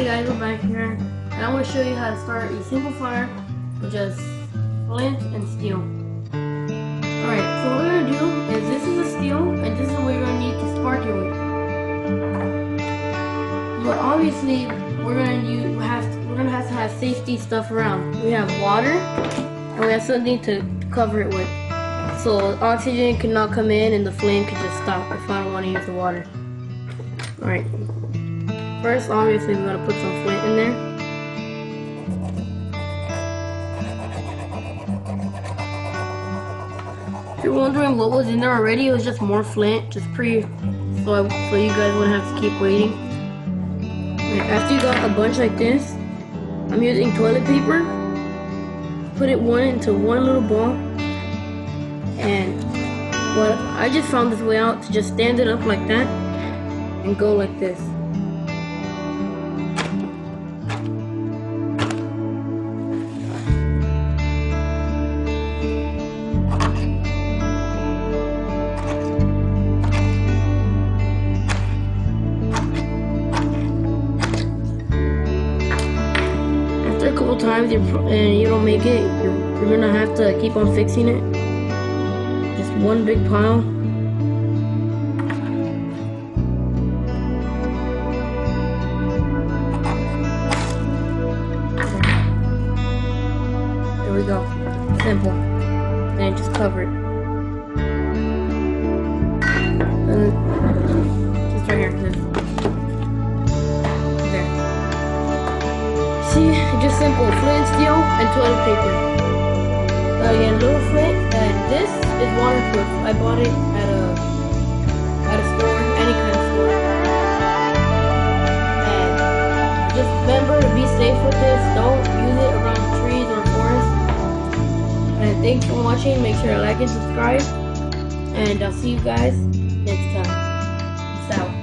Hey guys, we're back here, and I want to show you how to start a simple fire with just flint and steel. Alright, so what we're gonna do is this is a steel, and this is what we're gonna need to spark it with. But obviously, we're gonna use have to, we're gonna have to have safety stuff around. We have water, and we have something to cover it with. So oxygen cannot come in, and the flame can just stop if I don't want to use the water. Alright. First, obviously, we gotta put some flint in there. If you're wondering what was in there already, it was just more flint, just pre, so I, so you guys wouldn't have to keep waiting. Alright, after you got a bunch like this, I'm using toilet paper. Put it one into one little ball, and what I just found this way out to just stand it up like that and go like this. Couple times you're, and you don't make it, you're, you're gonna have to keep on fixing it. Just one big pile. There we go. Simple. And just cover it. And just right here. See, just simple. Flint, steel, and toilet paper. Uh, Again, little flint, and this is waterproof. I bought it at a at a store, any kind of store. And just remember to be safe with this. Don't use it around trees or forests. And thanks for watching. Make sure to like and subscribe. And I'll see you guys next time. Peace out.